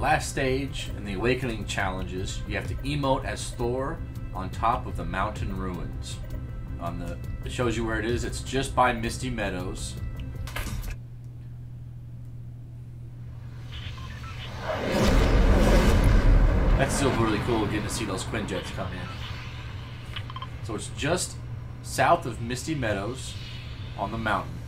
last stage in the Awakening challenges. You have to emote as Thor on top of the mountain ruins. On the, it shows you where it is. It's just by Misty Meadows. That's still really cool getting to see those Quinjets come in. So it's just south of Misty Meadows on the mountain.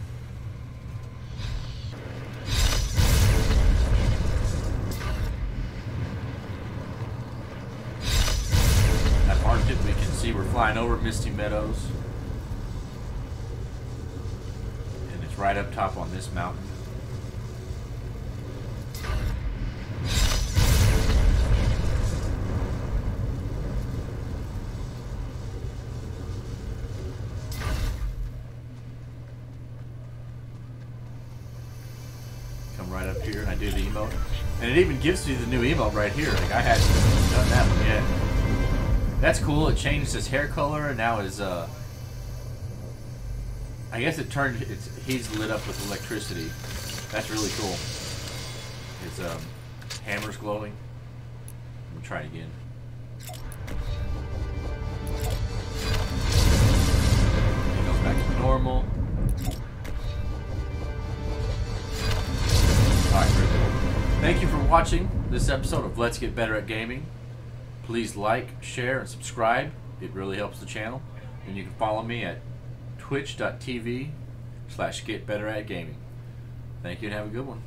We can see we're flying over Misty Meadows. And it's right up top on this mountain. Come right up here and I do the emote. And it even gives me the new emote right here. Like I hadn't done that one yet. That's cool. It changed his hair color and now his uh I guess it turned it's he's lit up with electricity. That's really cool. His um hammer's glowing. Let me try it again. It goes back to normal. Alright, very cool. Thank you for watching this episode of Let's Get Better at Gaming. Please like, share, and subscribe. It really helps the channel. And you can follow me at twitch.tv slash get better at gaming. Thank you and have a good one.